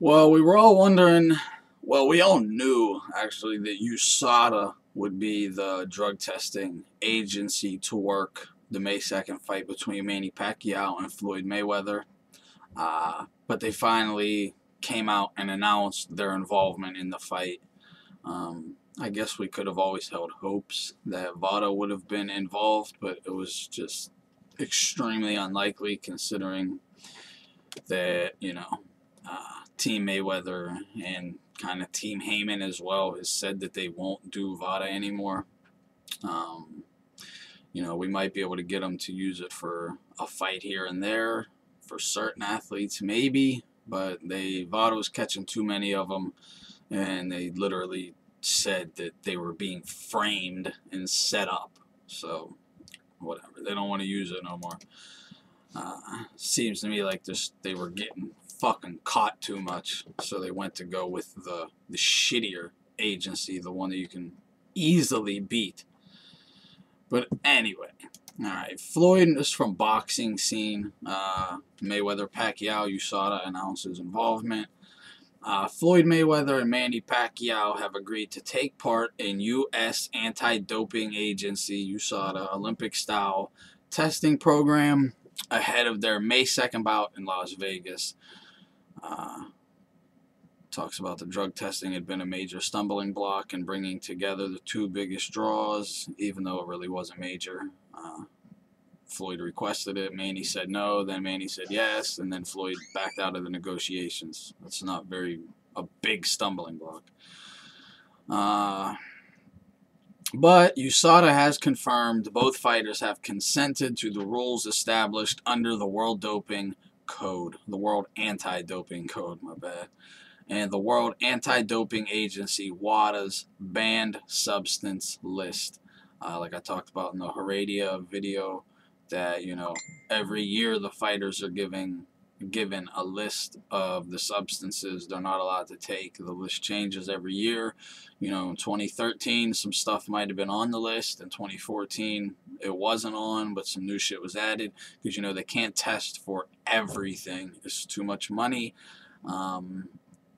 Well, we were all wondering, well, we all knew actually that USADA would be the drug testing agency to work the May 2nd fight between Manny Pacquiao and Floyd Mayweather. Uh, but they finally came out and announced their involvement in the fight. Um, I guess we could have always held hopes that VADA would have been involved, but it was just extremely unlikely considering that, you know, uh, Team Mayweather and kind of Team Haymon as well has said that they won't do VADA anymore. Um, you know, we might be able to get them to use it for a fight here and there for certain athletes, maybe, but they VADA was catching too many of them, and they literally said that they were being framed and set up. So, whatever. They don't want to use it no more. Uh, seems to me like this they were getting fucking caught too much, so they went to go with the the shittier agency, the one that you can easily beat. But anyway, all right. Floyd is from boxing scene. Uh, Mayweather Pacquiao USADA announces involvement. Uh, Floyd Mayweather and Manny Pacquiao have agreed to take part in U.S. anti-doping agency USADA Olympic-style testing program ahead of their May 2nd bout in Las Vegas. Uh, talks about the drug testing had been a major stumbling block in bringing together the two biggest draws, even though it really wasn't major. Uh, Floyd requested it, Manny said no, then Manny said yes, and then Floyd backed out of the negotiations. That's not very a big stumbling block. Uh, but USADA has confirmed both fighters have consented to the rules established under the World Doping Code, the World Anti-Doping Code, my bad, and the World Anti-Doping Agency, WADA's banned substance list. Uh, like I talked about in the Heredia video, that you know every year the fighters are giving given a list of the substances they're not allowed to take. The list changes every year. You know, in 2013, some stuff might have been on the list. In 2014, it wasn't on, but some new shit was added because, you know, they can't test for everything. It's too much money. Um,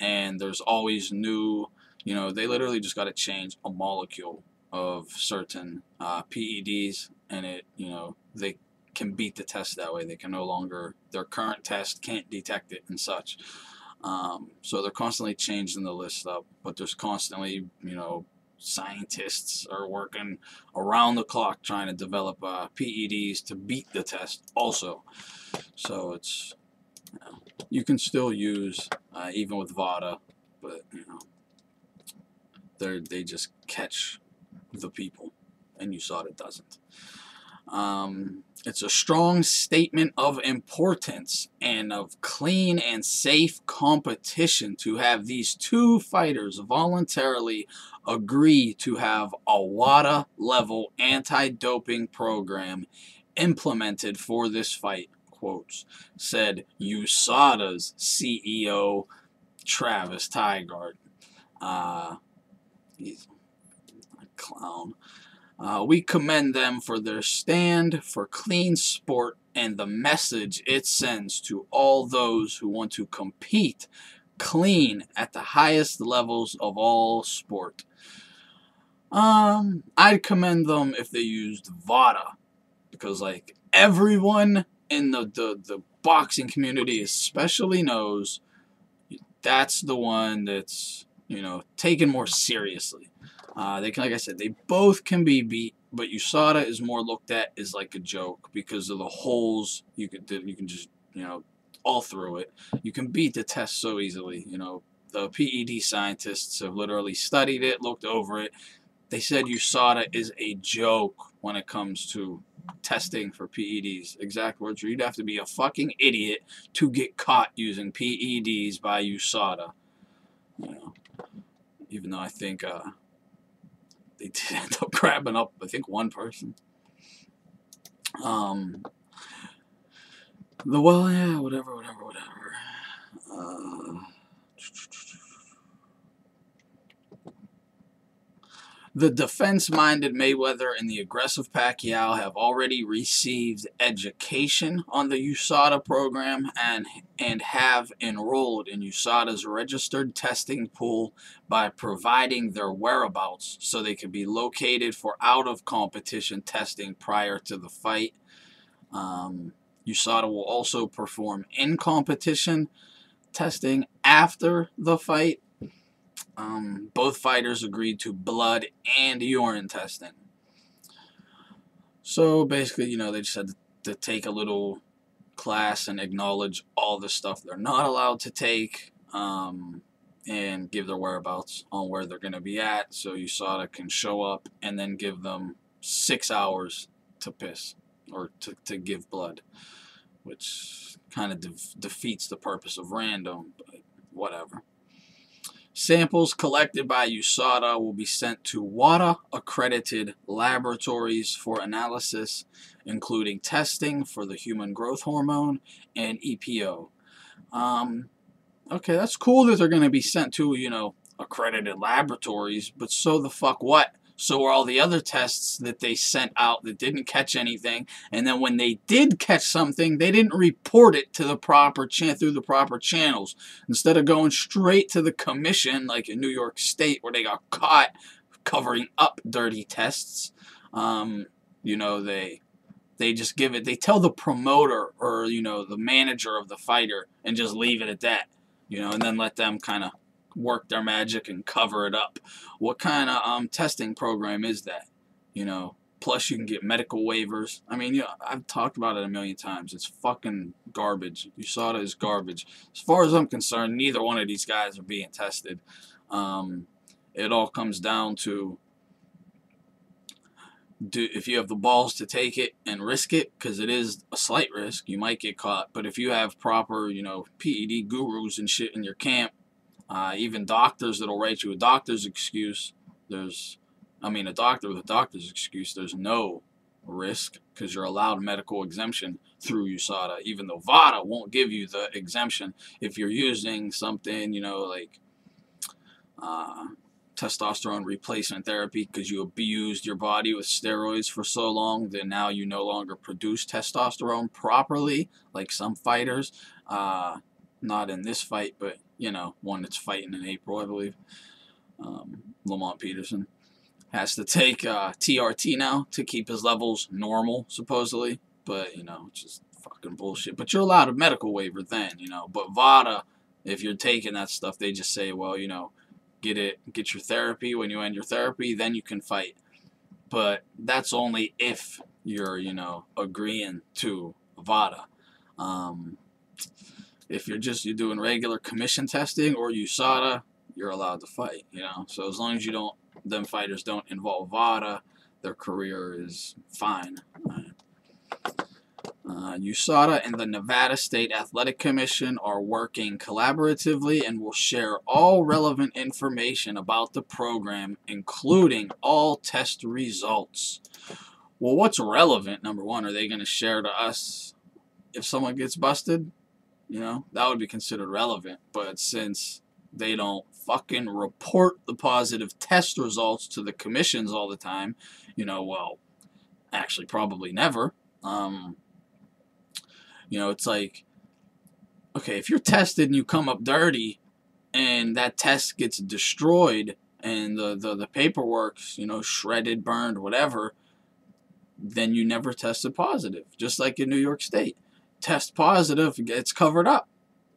and there's always new, you know, they literally just got to change a molecule of certain uh, PEDs and it, you know, they can beat the test that way. They can no longer, their current test can't detect it and such. Um, so they're constantly changing the list up, but there's constantly, you know, scientists are working around the clock trying to develop uh, PEDs to beat the test also. So it's, you, know, you can still use, uh, even with VADA, but, you know, they they just catch the people, and USADA doesn't. Um, it's a strong statement of importance and of clean and safe competition to have these two fighters voluntarily agree to have a WADA level anti-doping program implemented for this fight, quotes, said USADA's CEO Travis Tygart. Uh, he's a clown. Uh, we commend them for their stand for clean sport and the message it sends to all those who want to compete clean at the highest levels of all sport. Um, I'd commend them if they used VADA because, like, everyone in the, the, the boxing community especially knows that's the one that's, you know, taken more seriously. Uh, they can, like I said, they both can be beat, but USADA is more looked at as like a joke because of the holes you could you can just you know all through it. You can beat the test so easily. You know the PED scientists have literally studied it, looked over it. They said USADA is a joke when it comes to testing for PEDs. Exact words. You'd have to be a fucking idiot to get caught using PEDs by USADA. Even though I think. Uh, they did end up grabbing up, I think, one person. Um, the well, yeah, whatever, whatever, whatever. Uh, The defense-minded Mayweather and the aggressive Pacquiao have already received education on the USADA program and and have enrolled in USADA's registered testing pool by providing their whereabouts so they can be located for out-of-competition testing prior to the fight. Um, USADA will also perform in-competition testing after the fight um, both fighters agreed to blood and urine testing. So basically, you know, they just had to take a little class and acknowledge all the stuff they're not allowed to take um, and give their whereabouts on where they're going to be at. So USADA can show up and then give them six hours to piss or to, to give blood, which kind of de defeats the purpose of random, but whatever. Samples collected by USADA will be sent to WADA accredited laboratories for analysis, including testing for the human growth hormone and EPO. Um, okay, that's cool that they're going to be sent to, you know, accredited laboratories, but so the fuck what? So were all the other tests that they sent out that didn't catch anything. And then when they did catch something, they didn't report it to the proper chan through the proper channels. Instead of going straight to the commission, like in New York State, where they got caught covering up dirty tests, um, you know, they they just give it. They tell the promoter or you know the manager of the fighter and just leave it at that. You know, and then let them kind of work their magic and cover it up. What kind of um, testing program is that? You know, plus you can get medical waivers. I mean, you know, I've talked about it a million times. It's fucking garbage. USADA is garbage. As far as I'm concerned, neither one of these guys are being tested. Um, it all comes down to do if you have the balls to take it and risk it because it is a slight risk you might get caught but if you have proper you know PED gurus and shit in your camp uh, even doctors that'll write you a doctor's excuse. There's, I mean, a doctor with a doctor's excuse, there's no risk because you're allowed medical exemption through USADA, even though VADA won't give you the exemption if you're using something, you know, like uh, testosterone replacement therapy because you abused your body with steroids for so long that now you no longer produce testosterone properly, like some fighters. Uh, not in this fight, but you know, one that's fighting in April, I believe. Um, Lamont Peterson has to take uh, TRT now to keep his levels normal, supposedly. But, you know, just fucking bullshit. But you're allowed a medical waiver then, you know. But VADA, if you're taking that stuff, they just say, well, you know, get it, get your therapy. When you end your therapy, then you can fight. But that's only if you're, you know, agreeing to VADA. Um, if you're just you're doing regular commission testing or USADA, you're allowed to fight. You know, so as long as you don't, them fighters don't involve VADA, their career is fine. Uh, USADA and the Nevada State Athletic Commission are working collaboratively and will share all relevant information about the program, including all test results. Well, what's relevant? Number one, are they going to share to us if someone gets busted? You know, that would be considered relevant. But since they don't fucking report the positive test results to the commissions all the time, you know, well, actually, probably never. Um, you know, it's like, okay, if you're tested and you come up dirty and that test gets destroyed and the, the, the paperwork's, you know, shredded, burned, whatever, then you never tested positive, just like in New York State test positive gets covered up.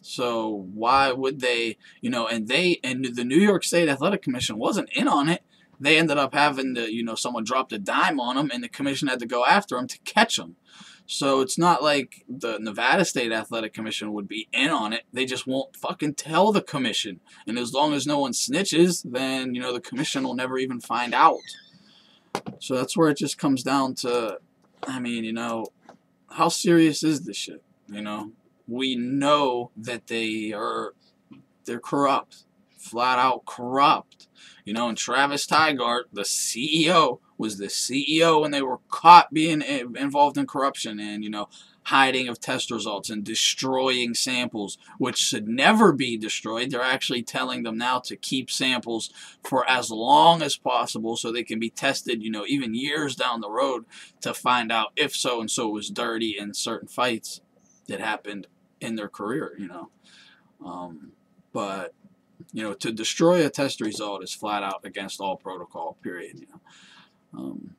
So why would they, you know, and they, and the New York State Athletic Commission wasn't in on it. They ended up having to, you know, someone dropped a dime on them and the commission had to go after them to catch them. So it's not like the Nevada State Athletic Commission would be in on it. They just won't fucking tell the commission. And as long as no one snitches, then, you know, the commission will never even find out. So that's where it just comes down to, I mean, you know, how serious is this shit? You know, we know that they are they're corrupt, flat out corrupt. You know, and Travis Tygart, the CEO, was the CEO when they were caught being involved in corruption and, you know, hiding of test results and destroying samples, which should never be destroyed. They're actually telling them now to keep samples for as long as possible so they can be tested, you know, even years down the road to find out if so and so was dirty in certain fights that happened in their career, you know. Um, but you know, to destroy a test result is flat out against all protocol. Period. You know, um,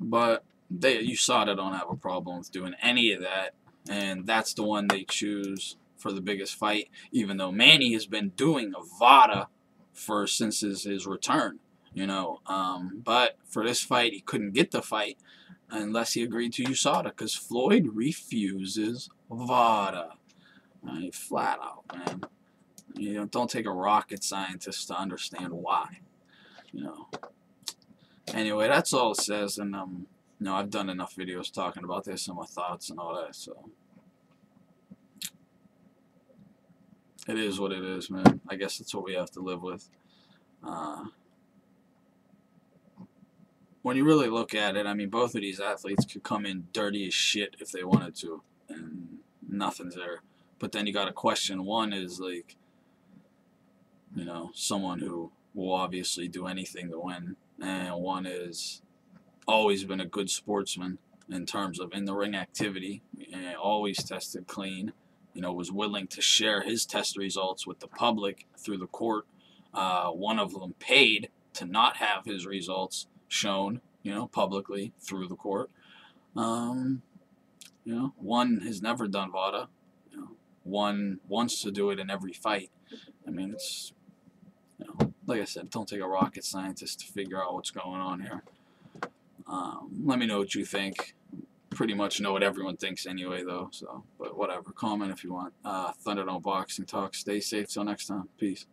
but they USADA don't have a problem with doing any of that, and that's the one they choose for the biggest fight. Even though Manny has been doing a VADA for since his, his return, you know, um, but for this fight he couldn't get the fight unless he agreed to USADA because Floyd refuses VADA. Right, flat out, man. You know, don't take a rocket scientist to understand why. You know. Anyway, that's all it says, and um, you know, I've done enough videos talking about this and my thoughts and all that, so. It is what it is, man. I guess that's what we have to live with. Uh, when you really look at it, I mean, both of these athletes could come in dirty as shit if they wanted to, and nothing's there. But then you got to question. One is like, you know, someone who will obviously do anything to win, and one is always been a good sportsman in terms of in the ring activity, and always tested clean. You know, was willing to share his test results with the public through the court. Uh, one of them paid to not have his results shown, you know, publicly through the court. Um, you know, one has never done VADA You know, one wants to do it in every fight. I mean, it's, you know, like I said, don't take a rocket scientist to figure out what's going on here. Um, let me know what you think. Pretty much know what everyone thinks anyway, though. So, but whatever. Comment if you want. Uh, Thunderdome Boxing Talk. Stay safe. Till next time. Peace.